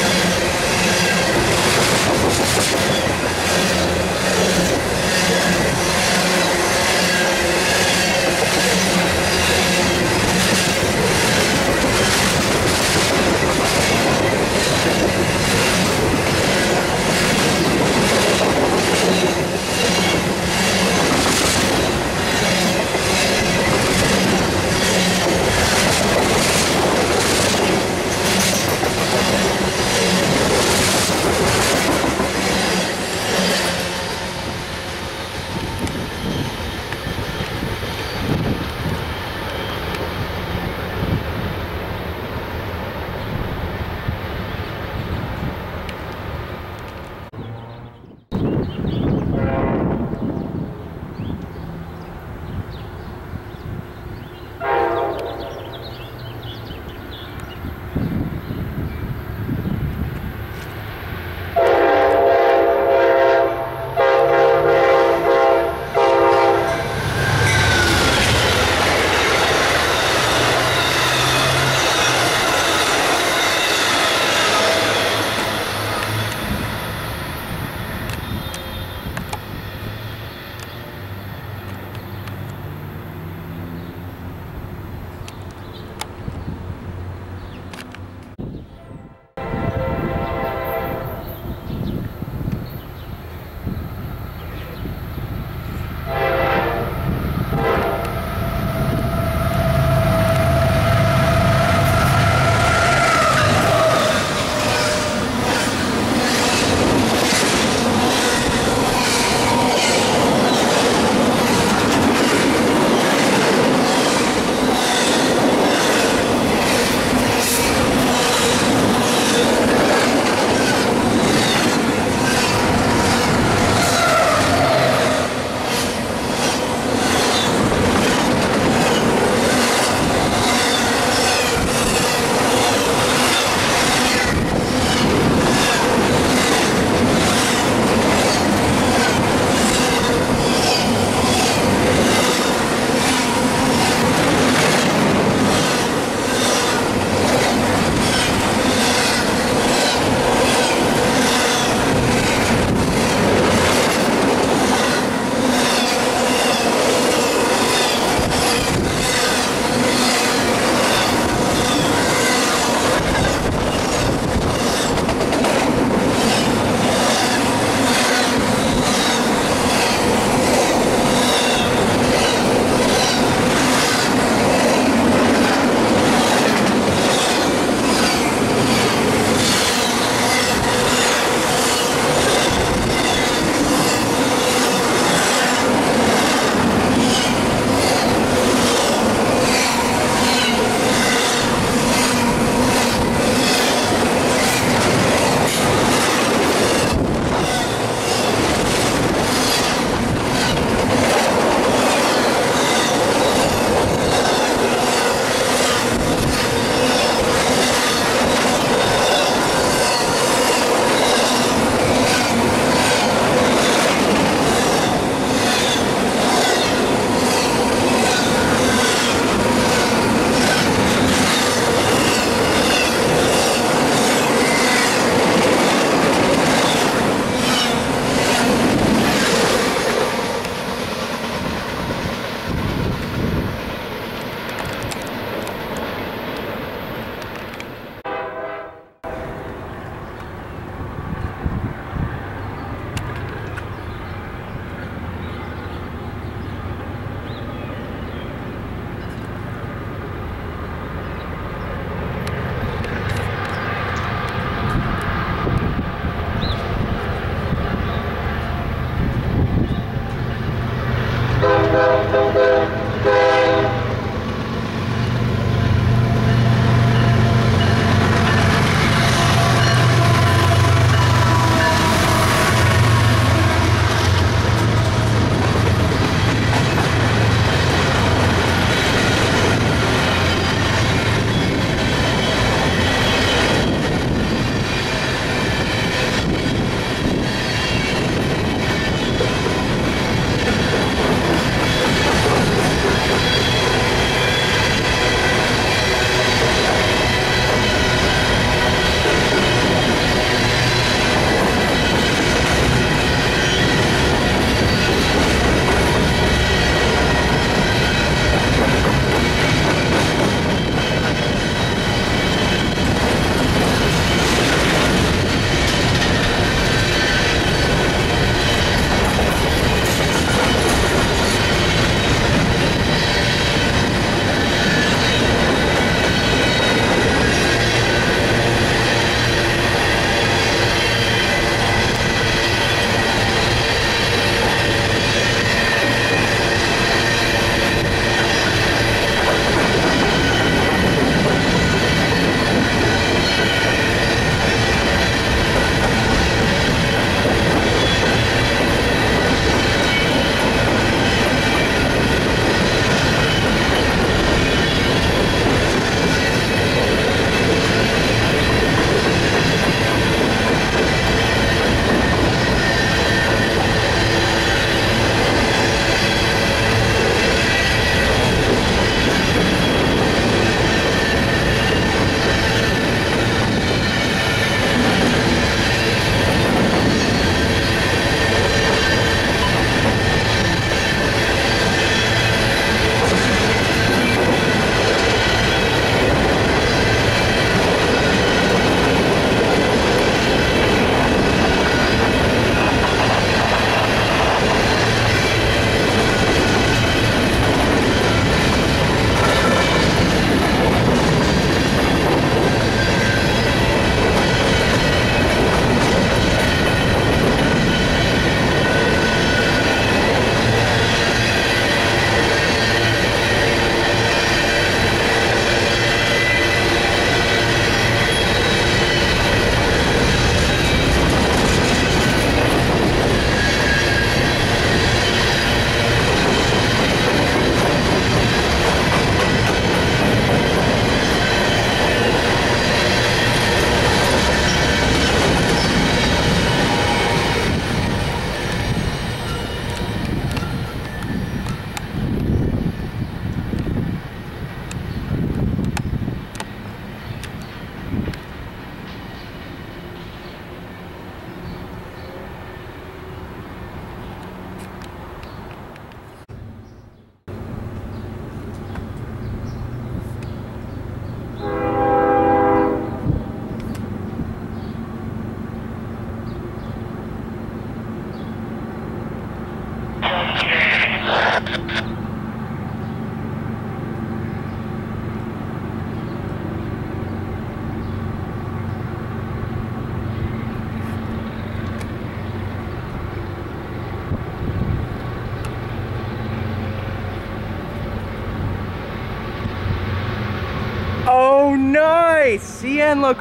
you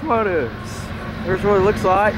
Locomotives. Here's what it looks like.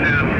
Yeah.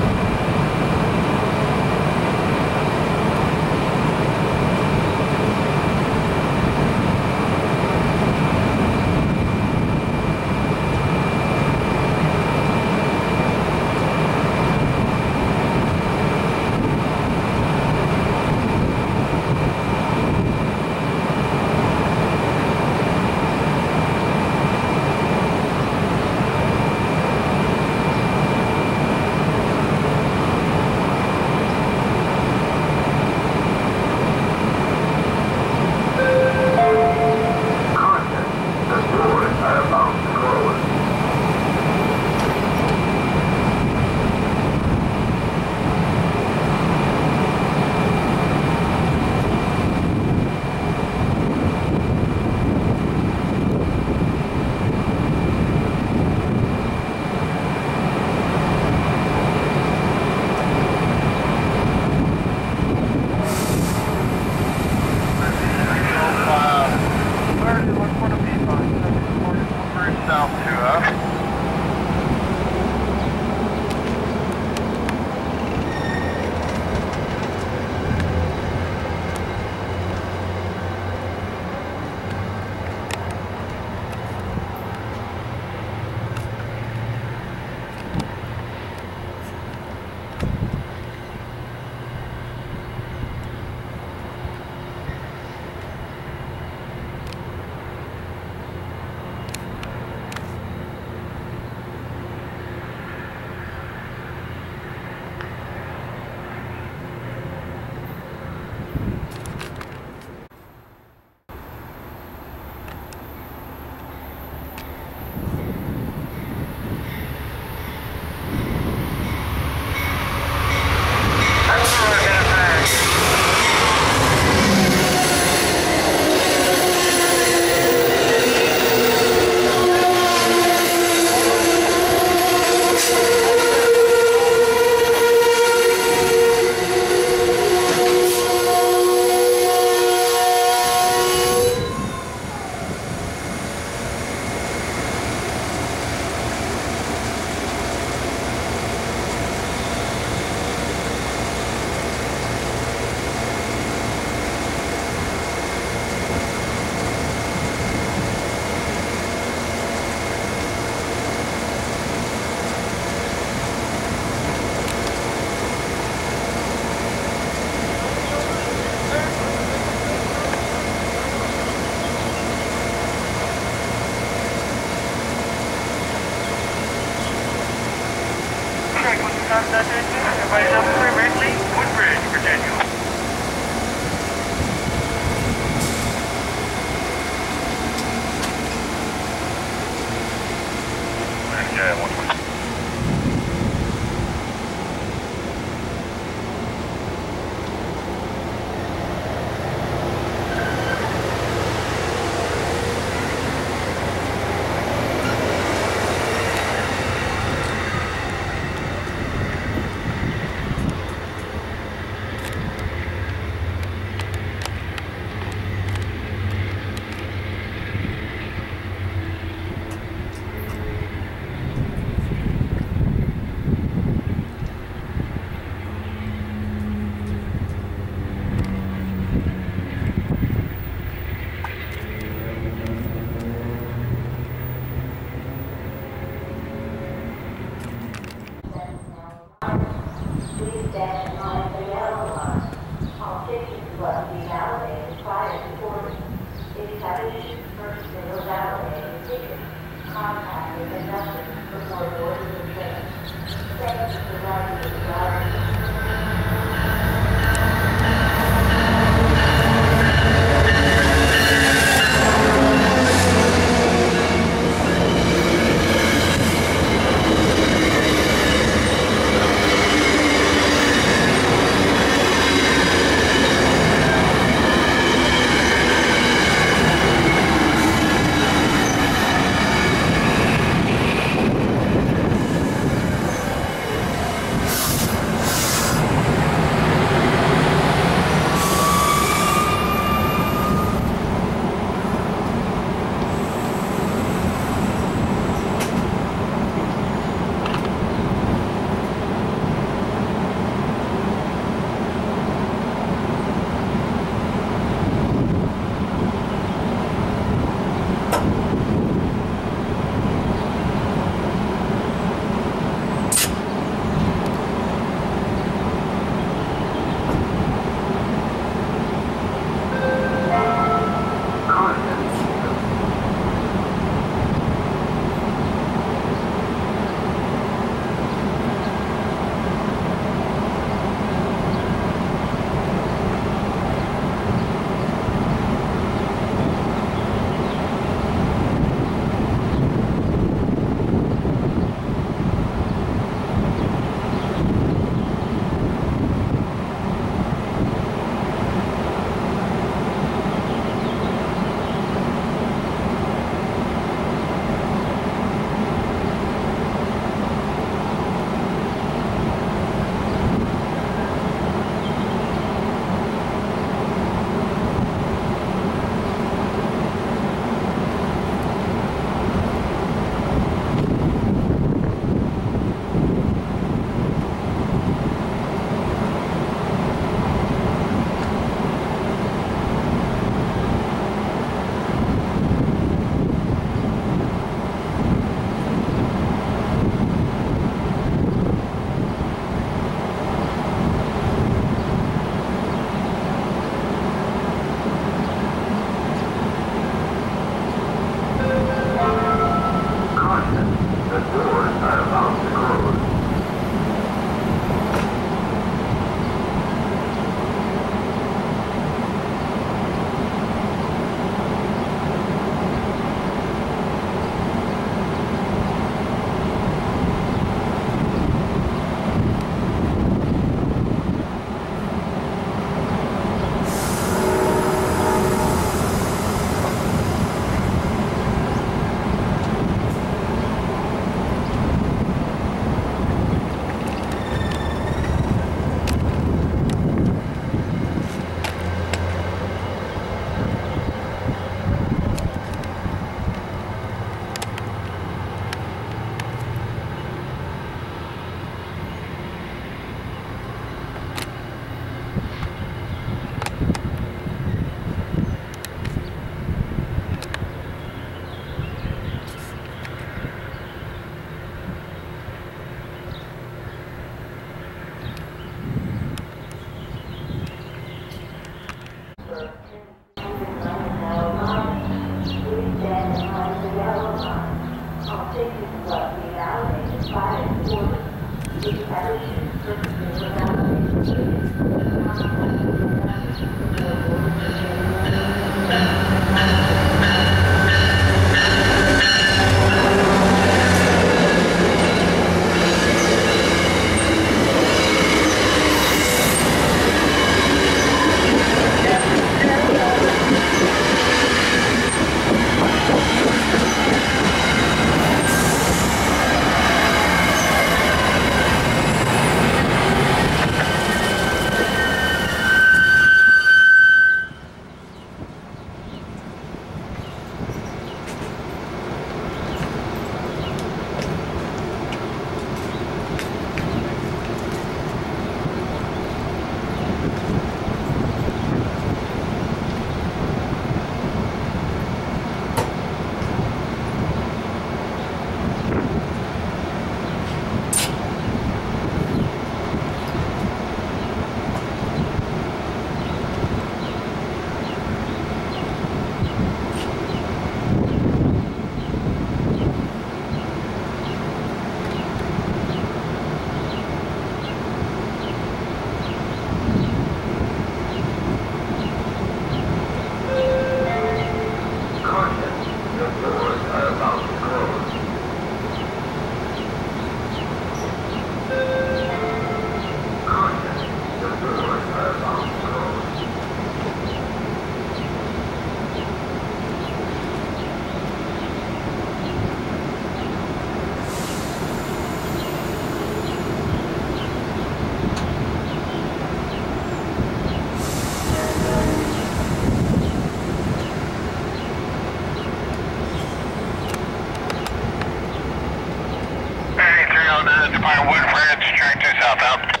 south out.